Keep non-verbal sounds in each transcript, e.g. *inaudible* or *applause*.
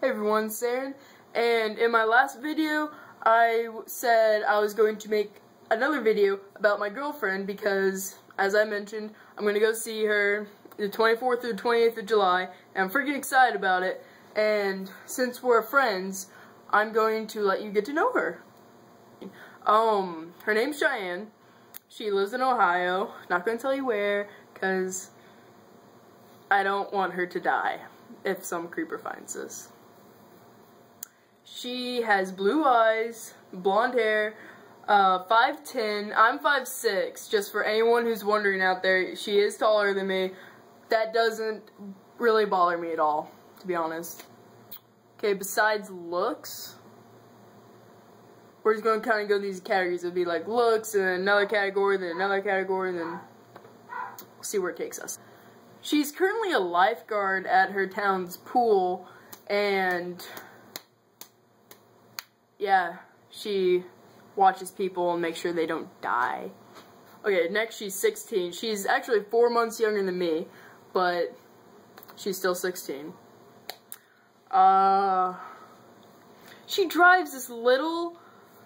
Hey everyone, Saren. And in my last video, I said I was going to make another video about my girlfriend because, as I mentioned, I'm going to go see her the 24th through 28th of July, and I'm freaking excited about it. And since we're friends, I'm going to let you get to know her. Um, her name's Cheyenne. She lives in Ohio. Not going to tell you where, because I don't want her to die if some creeper finds this. She has blue eyes, blonde hair, uh, 5'10". I'm 5'6", just for anyone who's wondering out there. She is taller than me. That doesn't really bother me at all, to be honest. Okay, besides looks, we're just going to kind of go these categories. It'll be like looks, and another category, then another category, and then we'll see where it takes us. She's currently a lifeguard at her town's pool, and yeah, she watches people and makes sure they don't die. Okay, next she's 16. She's actually four months younger than me, but she's still 16. Uh, she drives this little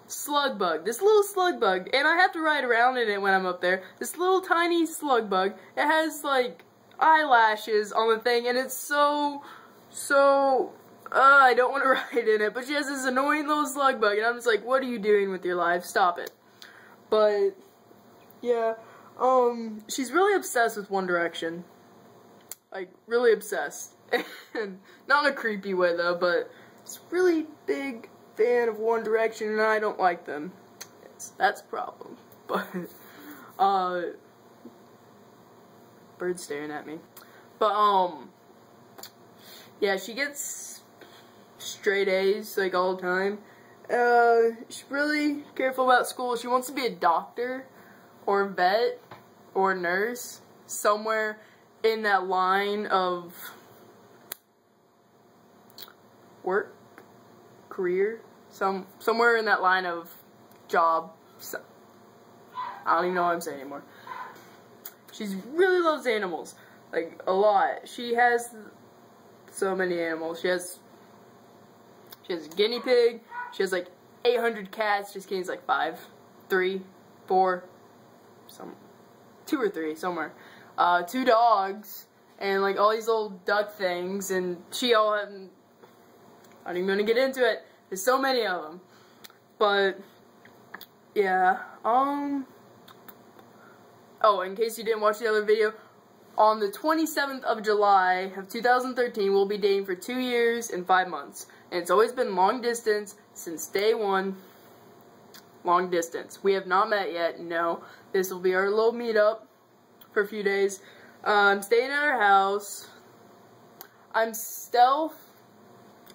slug bug, this little slug bug, and I have to ride around in it when I'm up there. This little tiny slug bug, it has like eyelashes on the thing, and it's so, so uh, I don't want to *laughs* ride in it, but she has this annoying little slug bug, and I'm just like, what are you doing with your life? Stop it. But, yeah, um, she's really obsessed with One Direction. Like, really obsessed. *laughs* And not in a creepy way, though, but she's really big fan of One Direction, and I don't like them. That's a problem. *laughs* But, uh, bird staring at me. But, um, yeah, she gets straight A's like all the time. Uh, she's really careful about school. She wants to be a doctor or vet or nurse somewhere in that line of work, career, some somewhere in that line of job. So, I don't even know what I'm saying anymore. She really loves animals, like a lot. She has so many animals. She has she has a guinea pig. She has like 800 cats. Just kidding, it's like five, three, four, some, two or three somewhere. Uh, two dogs and like all these little duck things. And she all. I'm not even gonna get into it. There's so many of them. But yeah. Um. Oh, in case you didn't watch the other video, on the 27th of July of 2013, we'll be dating for two years and five months. And it's always been long distance since day one. Long distance. We have not met yet, no. This will be our little meetup for a few days. I'm staying at our house. I'm stealth.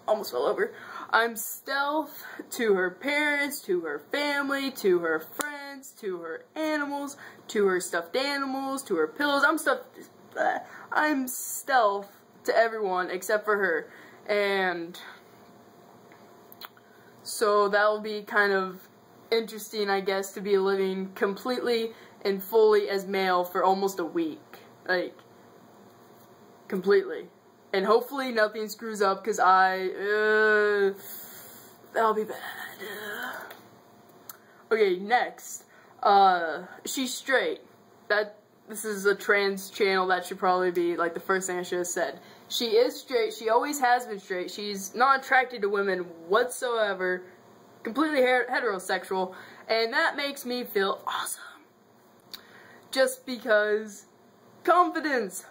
Almost fell over. I'm stealth to her parents, to her family, to her friends, to her animals, to her stuffed animals, to her pillows. I'm stuffed. I'm stealth to everyone except for her. And so that will be kind of interesting, I guess, to be living completely and fully as male for almost a week. Like, completely. And hopefully nothing screws up because I, uh, that'll be bad. Okay, next. Uh, she's straight. That, this is a trans channel, that should probably be, like, the first thing I should have said. She is straight. She always has been straight. She's not attracted to women whatsoever. Completely heterosexual. And that makes me feel awesome. Just because confidence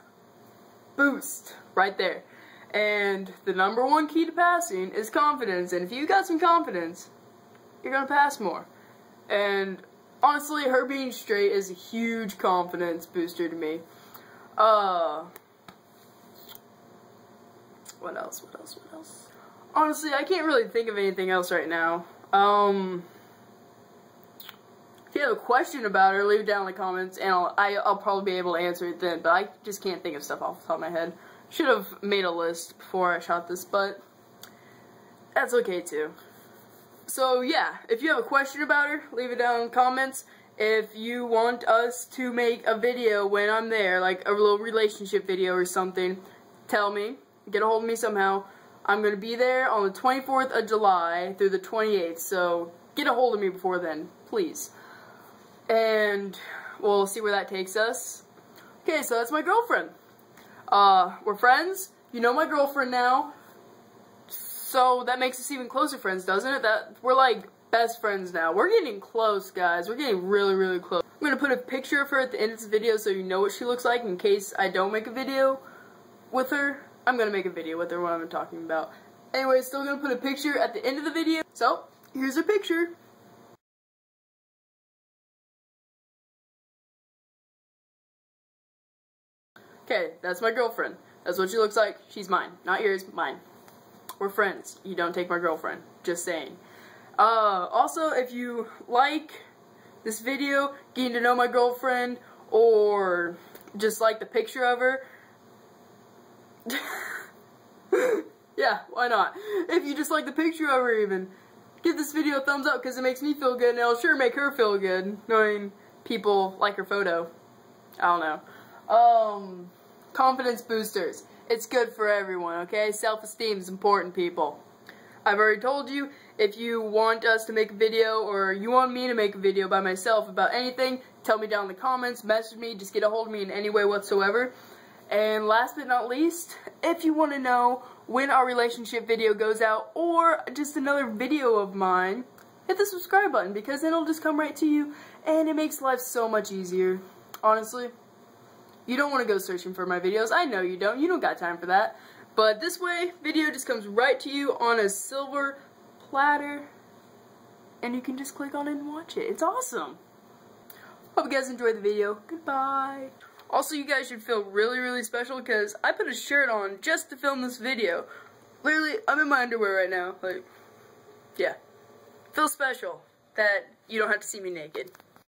boost right there. And the number one key to passing is confidence. And if you got some confidence, you're going to pass more. And honestly, her being straight is a huge confidence booster to me. Uh, what else? What else? What else? Honestly, I can't really think of anything else right now. Um, if you have a question about her, leave it down in the comments, and I'll, I, will i will probably be able to answer it then, but I just can't think of stuff off the top of my head. Should have made a list before I shot this, but that's okay too. So yeah, if you have a question about her, leave it down in the comments. If you want us to make a video when I'm there, like a little relationship video or something, tell me get a hold of me somehow. I'm going to be there on the 24th of July through the 28th, so get a hold of me before then, please. And we'll see where that takes us. Okay, so that's my girlfriend. Uh, we're friends. You know my girlfriend now. So that makes us even closer friends, doesn't it? That we're like best friends now. We're getting close, guys. We're getting really, really close. I'm going to put a picture of her at the end of this video so you know what she looks like in case I don't make a video with her. I'm going to make a video with her what I'm talking about. Anyway, still going to put a picture at the end of the video. So, here's a picture. Okay, that's my girlfriend. That's what she looks like. She's mine. Not yours, mine. We're friends. You don't take my girlfriend. Just saying. Uh, also, if you like this video, getting to know my girlfriend, or just like the picture of her, *laughs* yeah, why not? If you just like the picture of her even, give this video a thumbs up because it makes me feel good and it'll sure make her feel good knowing people like her photo. I don't know. Um, confidence boosters. It's good for everyone, okay? Self-esteem is important, people. I've already told you, if you want us to make a video or you want me to make a video by myself about anything, tell me down in the comments, message me, just get a hold of me in any way whatsoever. And last but not least, if you want to know when our relationship video goes out or just another video of mine, hit the subscribe button because then it'll just come right to you and it makes life so much easier. Honestly, you don't want to go searching for my videos. I know you don't. You don't got time for that. But this way, video just comes right to you on a silver platter and you can just click on it and watch it. It's awesome. Hope you guys enjoyed the video. Goodbye. Also, you guys should feel really, really special because I put a shirt on just to film this video. Literally, I'm in my underwear right now. Like, yeah. Feel special that you don't have to see me naked.